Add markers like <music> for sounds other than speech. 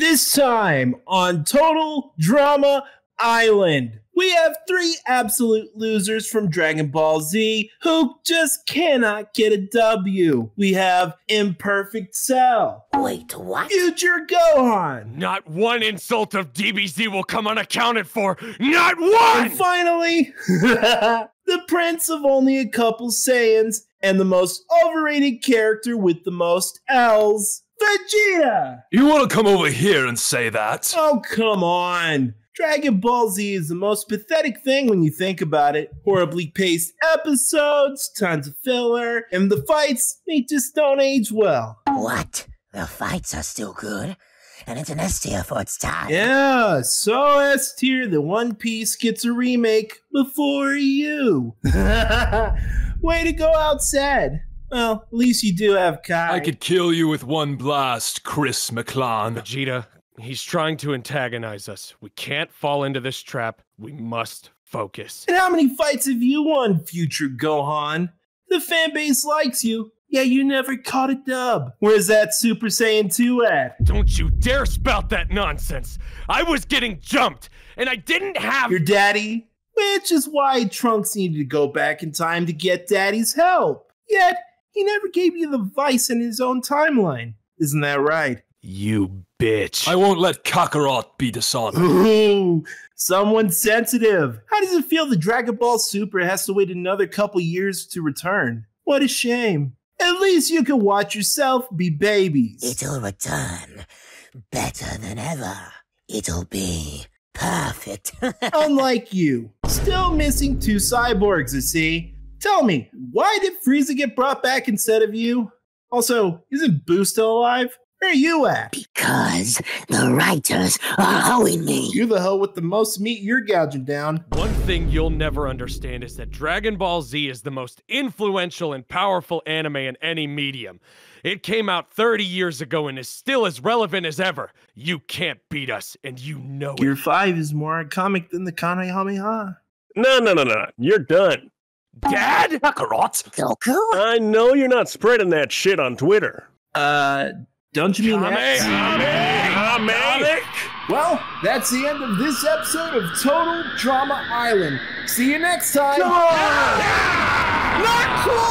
This time on Total Drama Island, we have three absolute losers from Dragon Ball Z who just cannot get a W. We have Imperfect Cell, Wait, what? Future Gohan, Not one insult of DBZ will come unaccounted for. Not and one! finally, <laughs> the Prince of only a couple Saiyans and the most overrated character with the most L's, Vegeta. You want to come over here and say that? Oh, come on. Dragon Ball Z is the most pathetic thing when you think about it. Horribly paced episodes, tons of filler, and the fights, they just don't age well. What? The fights are still good, and it's an S tier for its time. Yeah, so S tier, the One Piece gets a remake before you. <laughs> Way to go outside. Well, at least you do have Kai. I could kill you with one blast, Chris McLean. Vegeta, he's trying to antagonize us. We can't fall into this trap. We must focus. And how many fights have you won, future Gohan? The fan base likes you. Yeah, you never caught a dub. Where's that Super Saiyan 2 at? Don't you dare spout that nonsense! I was getting jumped, and I didn't have. Your daddy? Which is why Trunks needed to go back in time to get daddy's help. Yet, he never gave you the vice in his own timeline. Isn't that right? You bitch. I won't let Kakarot be dishonored. Ooh, someone sensitive. How does it feel the Dragon Ball Super has to wait another couple years to return? What a shame. At least you can watch yourself be babies. It'll return better than ever. It'll be perfect. <laughs> Unlike you. Still missing two cyborgs, you see. Tell me, why did Frieza get brought back instead of you? Also, isn't Boo still alive? Where are you at? because the writers are hoeing me. You the hell with the most meat you're gouging down. One thing you'll never understand is that Dragon Ball Z is the most influential and powerful anime in any medium. It came out 30 years ago and is still as relevant as ever. You can't beat us, and you know Gear it. 5 is more iconic than the Kamehameha. No, no, no, no. You're done. Dad? Kakarot? Goku? I know you're not spreading that shit on Twitter. Uh, don't you mean X? Well, that's the end of this episode of Total Drama Island. See you next time. Not cool!